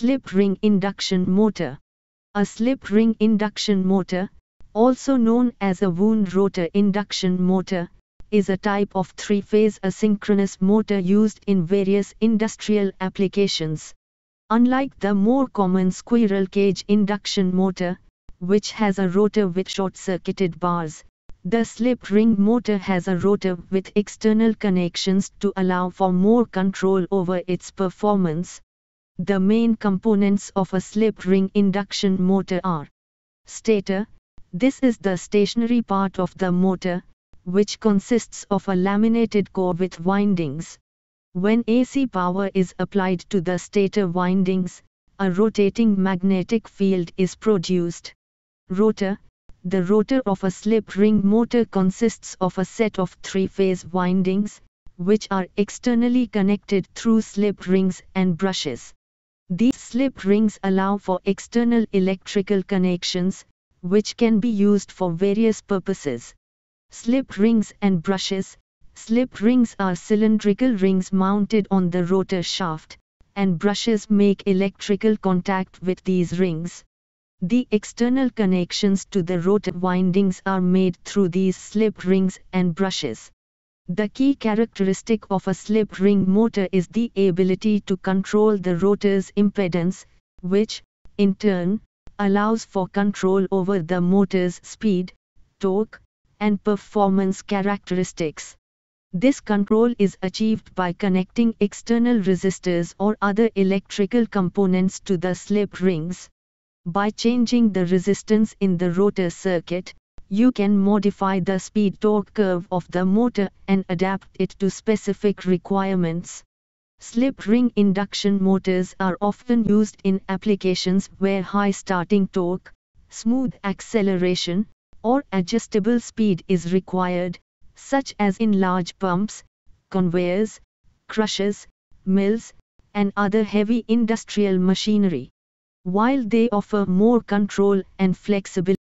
Slip ring induction motor. A slip ring induction motor, also known as a wound rotor induction motor, is a type of three-phase asynchronous motor used in various industrial applications. Unlike the more common squirrel cage induction motor, which has a rotor with short-circuited bars, the slip ring motor has a rotor with external connections to allow for more control over its performance. The main components of a slip ring induction motor are stator, this is the stationary part of the motor, which consists of a laminated core with windings. When AC power is applied to the stator windings, a rotating magnetic field is produced. Rotor The rotor of a slip ring motor consists of a set of three-phase windings, which are externally connected through slip rings and brushes. These slip rings allow for external electrical connections, which can be used for various purposes. Slip rings and brushes. Slip rings are cylindrical rings mounted on the rotor shaft, and brushes make electrical contact with these rings. The external connections to the rotor windings are made through these slip rings and brushes. The key characteristic of a slip ring motor is the ability to control the rotor's impedance, which, in turn, allows for control over the motor's speed, torque, and performance characteristics. This control is achieved by connecting external resistors or other electrical components to the slip rings. By changing the resistance in the rotor circuit, you can modify the speed torque curve of the motor and adapt it to specific requirements. Slip ring induction motors are often used in applications where high starting torque, smooth acceleration, or adjustable speed is required, such as in large pumps, conveyors, crushers, mills, and other heavy industrial machinery. While they offer more control and flexibility,